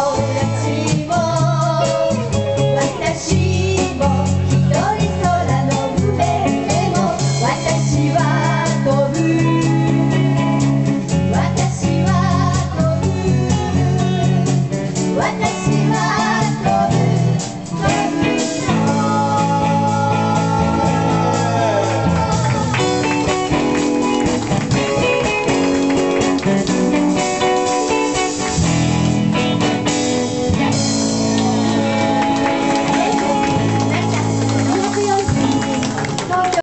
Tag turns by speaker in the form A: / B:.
A: Oh.